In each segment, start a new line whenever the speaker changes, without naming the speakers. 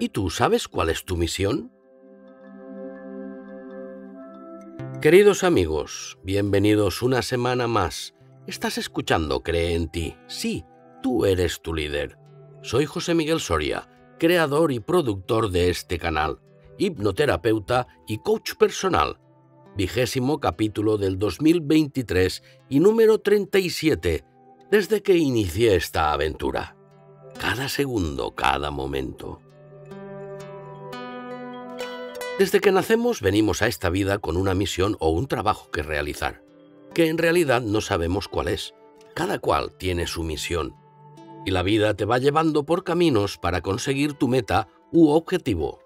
¿Y tú sabes cuál es tu misión? Queridos amigos, bienvenidos una semana más. Estás escuchando Cree en ti. Sí, tú eres tu líder. Soy José Miguel Soria, creador y productor de este canal, hipnoterapeuta y coach personal. Vigésimo capítulo del 2023 y número 37 desde que inicié esta aventura. Cada segundo, cada momento. Desde que nacemos venimos a esta vida con una misión o un trabajo que realizar, que en realidad no sabemos cuál es. Cada cual tiene su misión. Y la vida te va llevando por caminos para conseguir tu meta u objetivo.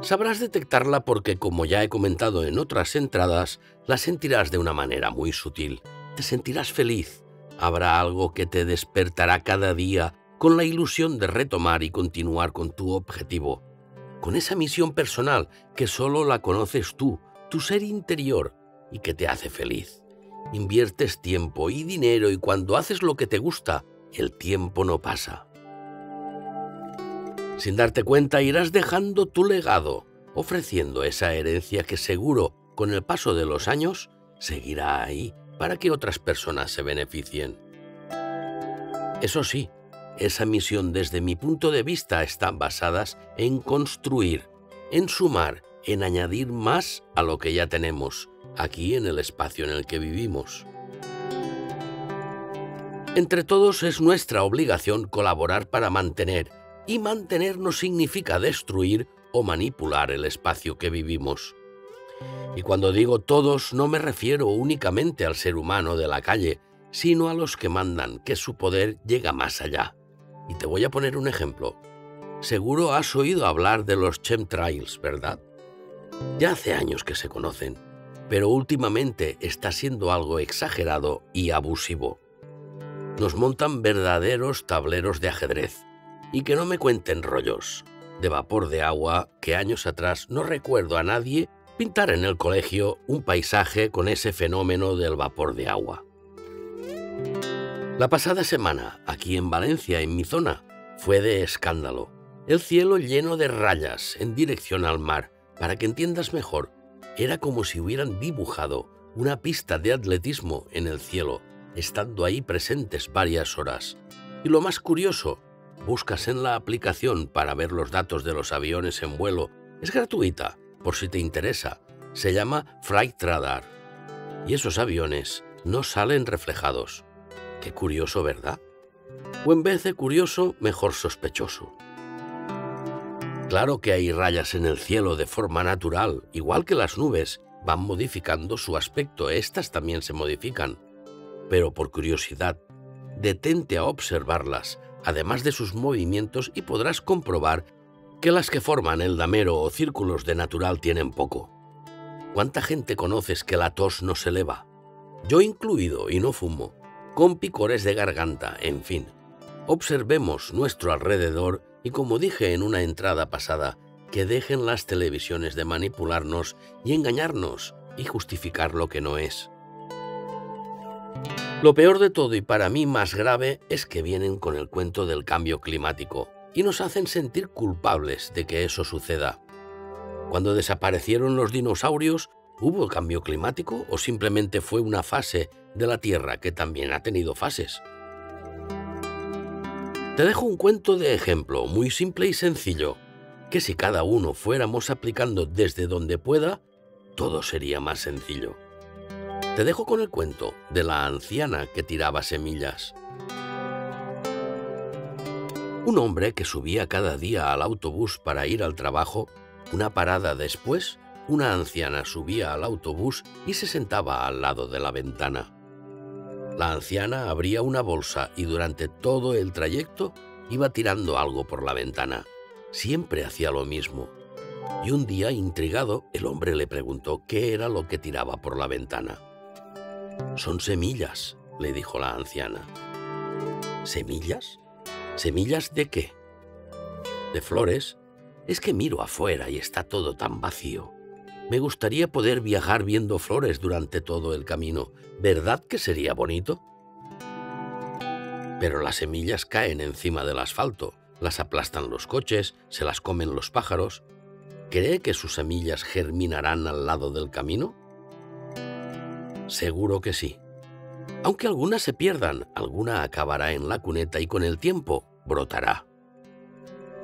Sabrás detectarla porque, como ya he comentado en otras entradas, la sentirás de una manera muy sutil. Te sentirás feliz. Habrá algo que te despertará cada día con la ilusión de retomar y continuar con tu objetivo con esa misión personal que solo la conoces tú, tu ser interior, y que te hace feliz. Inviertes tiempo y dinero y cuando haces lo que te gusta, el tiempo no pasa. Sin darte cuenta irás dejando tu legado, ofreciendo esa herencia que seguro, con el paso de los años, seguirá ahí para que otras personas se beneficien. Eso sí, esa misión desde mi punto de vista están basadas en construir, en sumar, en añadir más a lo que ya tenemos, aquí en el espacio en el que vivimos. Entre todos es nuestra obligación colaborar para mantener, y mantener no significa destruir o manipular el espacio que vivimos. Y cuando digo todos no me refiero únicamente al ser humano de la calle, sino a los que mandan que su poder llega más allá. Y te voy a poner un ejemplo. Seguro has oído hablar de los chemtrails, ¿verdad? Ya hace años que se conocen, pero últimamente está siendo algo exagerado y abusivo. Nos montan verdaderos tableros de ajedrez. Y que no me cuenten rollos de vapor de agua que años atrás no recuerdo a nadie pintar en el colegio un paisaje con ese fenómeno del vapor de agua. La pasada semana, aquí en Valencia, en mi zona, fue de escándalo. El cielo lleno de rayas en dirección al mar. Para que entiendas mejor, era como si hubieran dibujado una pista de atletismo en el cielo, estando ahí presentes varias horas. Y lo más curioso, buscas en la aplicación para ver los datos de los aviones en vuelo. Es gratuita, por si te interesa. Se llama Flight Radar. Y esos aviones no salen reflejados. Qué curioso, ¿verdad? O en vez de curioso, mejor sospechoso. Claro que hay rayas en el cielo de forma natural, igual que las nubes, van modificando su aspecto, estas también se modifican. Pero por curiosidad, detente a observarlas, además de sus movimientos, y podrás comprobar que las que forman el damero o círculos de natural tienen poco. ¿Cuánta gente conoces que la tos no se eleva? Yo incluido y no fumo con picores de garganta, en fin. Observemos nuestro alrededor y como dije en una entrada pasada, que dejen las televisiones de manipularnos y engañarnos y justificar lo que no es. Lo peor de todo y para mí más grave es que vienen con el cuento del cambio climático y nos hacen sentir culpables de que eso suceda. Cuando desaparecieron los dinosaurios, ¿Hubo cambio climático o simplemente fue una fase de la Tierra que también ha tenido fases? Te dejo un cuento de ejemplo muy simple y sencillo, que si cada uno fuéramos aplicando desde donde pueda, todo sería más sencillo. Te dejo con el cuento de la anciana que tiraba semillas. Un hombre que subía cada día al autobús para ir al trabajo, una parada después, una anciana subía al autobús y se sentaba al lado de la ventana. La anciana abría una bolsa y durante todo el trayecto iba tirando algo por la ventana. Siempre hacía lo mismo. Y un día, intrigado, el hombre le preguntó qué era lo que tiraba por la ventana. Son semillas, le dijo la anciana. ¿Semillas? ¿Semillas de qué? De flores. Es que miro afuera y está todo tan vacío. Me gustaría poder viajar viendo flores durante todo el camino. ¿Verdad que sería bonito? Pero las semillas caen encima del asfalto, las aplastan los coches, se las comen los pájaros. ¿Cree que sus semillas germinarán al lado del camino? Seguro que sí. Aunque algunas se pierdan, alguna acabará en la cuneta y con el tiempo brotará.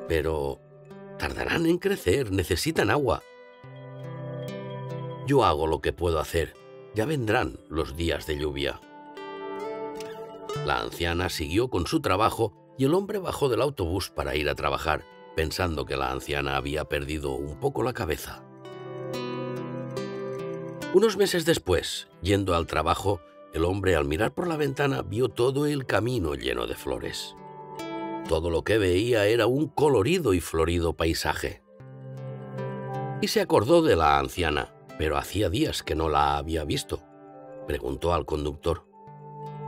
Pero tardarán en crecer, necesitan agua. Yo hago lo que puedo hacer, ya vendrán los días de lluvia. La anciana siguió con su trabajo y el hombre bajó del autobús para ir a trabajar, pensando que la anciana había perdido un poco la cabeza. Unos meses después, yendo al trabajo, el hombre al mirar por la ventana vio todo el camino lleno de flores. Todo lo que veía era un colorido y florido paisaje. Y se acordó de la anciana, pero hacía días que no la había visto. Preguntó al conductor.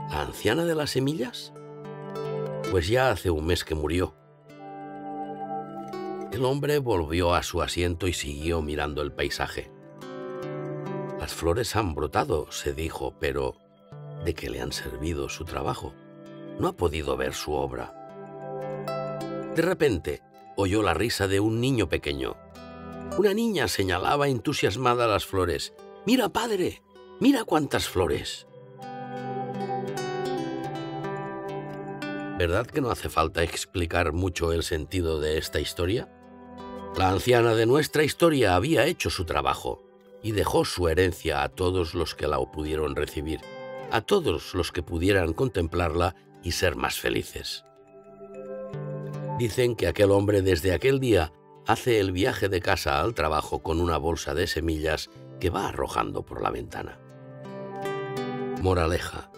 ¿La anciana de las semillas? Pues ya hace un mes que murió. El hombre volvió a su asiento y siguió mirando el paisaje. Las flores han brotado, se dijo, pero ¿de qué le han servido su trabajo? No ha podido ver su obra. De repente, oyó la risa de un niño pequeño. Una niña señalaba entusiasmada las flores. Mira, padre, mira cuántas flores. ¿Verdad que no hace falta explicar mucho el sentido de esta historia? La anciana de nuestra historia había hecho su trabajo y dejó su herencia a todos los que la pudieron recibir, a todos los que pudieran contemplarla y ser más felices. Dicen que aquel hombre desde aquel día hace el viaje de casa al trabajo con una bolsa de semillas que va arrojando por la ventana. Moraleja.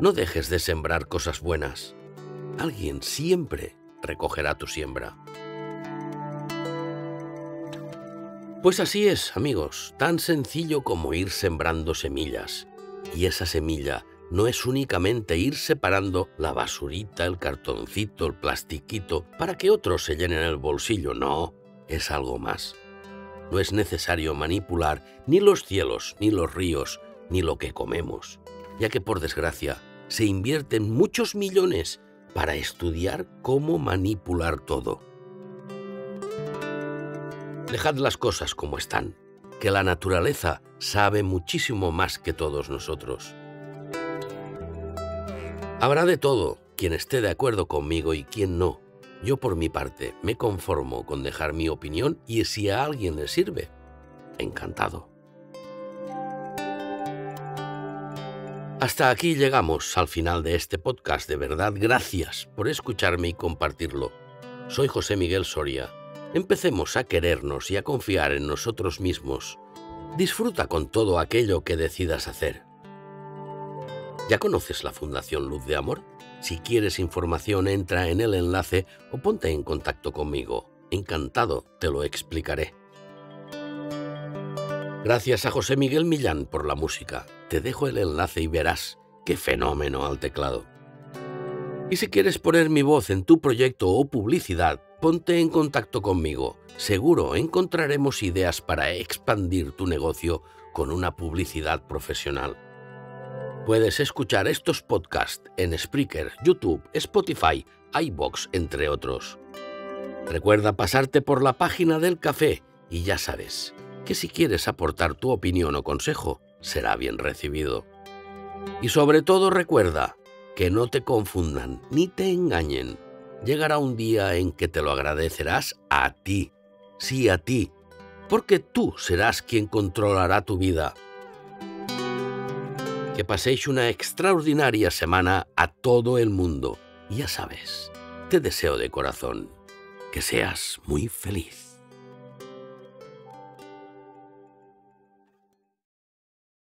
No dejes de sembrar cosas buenas. Alguien siempre recogerá tu siembra. Pues así es, amigos, tan sencillo como ir sembrando semillas. Y esa semilla no es únicamente ir separando la basurita, el cartoncito, el plastiquito, para que otros se llenen el bolsillo, no, es algo más. No es necesario manipular ni los cielos, ni los ríos, ni lo que comemos, ya que por desgracia se invierten muchos millones para estudiar cómo manipular todo. Dejad las cosas como están, que la naturaleza sabe muchísimo más que todos nosotros. Habrá de todo, quien esté de acuerdo conmigo y quien no. Yo por mi parte me conformo con dejar mi opinión y si a alguien le sirve, encantado. Hasta aquí llegamos al final de este podcast. De verdad, gracias por escucharme y compartirlo. Soy José Miguel Soria Empecemos a querernos y a confiar en nosotros mismos. Disfruta con todo aquello que decidas hacer. ¿Ya conoces la Fundación Luz de Amor? Si quieres información entra en el enlace o ponte en contacto conmigo. Encantado, te lo explicaré. Gracias a José Miguel Millán por la música. Te dejo el enlace y verás qué fenómeno al teclado. Y si quieres poner mi voz en tu proyecto o publicidad, ponte en contacto conmigo. Seguro encontraremos ideas para expandir tu negocio con una publicidad profesional. Puedes escuchar estos podcasts en Spreaker, YouTube, Spotify, iBox, entre otros. Recuerda pasarte por la página del café y ya sabes que si quieres aportar tu opinión o consejo, será bien recibido. Y sobre todo recuerda, que no te confundan ni te engañen. Llegará un día en que te lo agradecerás a ti, sí a ti, porque tú serás quien controlará tu vida. Que paséis una extraordinaria semana a todo el mundo. Ya sabes, te deseo de corazón que seas muy feliz.